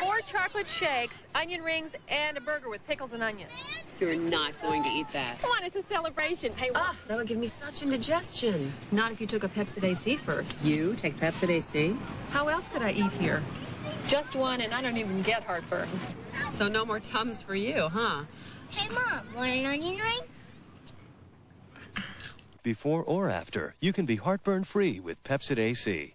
four chocolate shakes, onion rings, and a burger with pickles and onions. You're not going to eat that. Come on, it's a celebration. Hey, Ah, that would give me such indigestion. not if you took a Pepcid AC first. You take Pepcid AC? How else could I eat here? Just one, and I don't even get heartburn. So no more Tums for you, huh? Hey, Mom, want an onion ring? Before or after, you can be heartburn free with Pepcid AC.